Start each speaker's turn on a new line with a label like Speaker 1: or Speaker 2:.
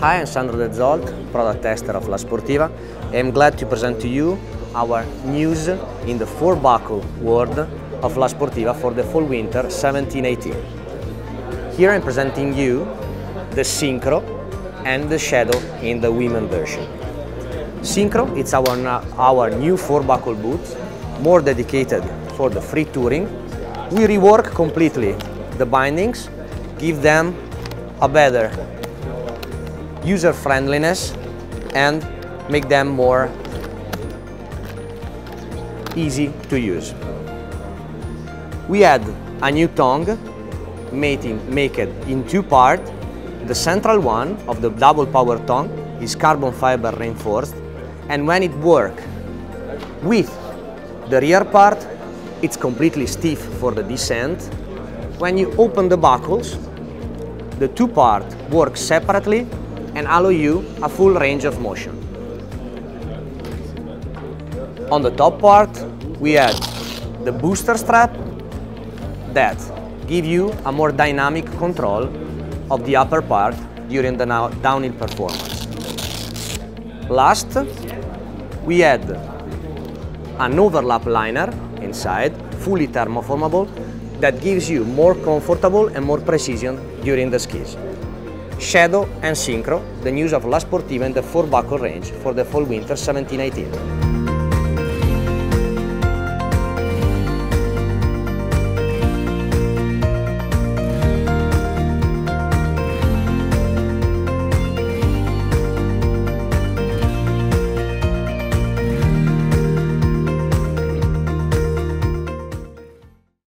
Speaker 1: Hi, I'm Sandro De Zolt, product tester of La Sportiva. I'm glad to present to you our news in the four buckle world of La Sportiva for the fall winter 17-18. Here I'm presenting you the Synchro and the Shadow in the women version. Synchro, it's our, our new four buckle boot, more dedicated for the free touring. We rework completely the bindings, give them a better user friendliness and make them more easy to use. We add a new tongue made in, in two parts. The central one of the double power tongue is carbon fiber reinforced and when it works with the rear part it's completely stiff for the descent. When you open the buckles the two parts work separately and allow you a full range of motion. On the top part, we add the booster strap that give you a more dynamic control of the upper part during the downhill performance. Last, we add an overlap liner inside, fully thermoformable, that gives you more comfortable and more precision during the skis. Shadow and Synchro, the news of La Sportiva in the 4 buckle range for the fall winter 1718.